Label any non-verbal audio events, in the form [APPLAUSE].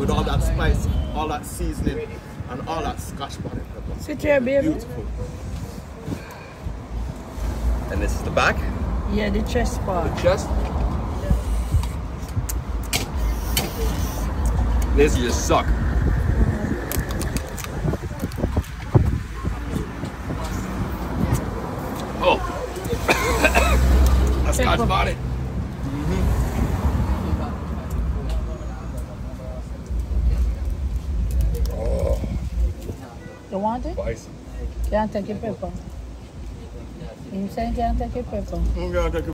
with all that spice, all that seasoning, and all that scotch bonnet pepper. Sit here, baby. Beautiful. And this is the back. Yeah, the chest part. The Chest. This you suck. Oh. [COUGHS] That's scotch Pepper. bonnet. You want it? Spicy. Can't take your pepper. You saying can't take your pepper? I'm gonna take a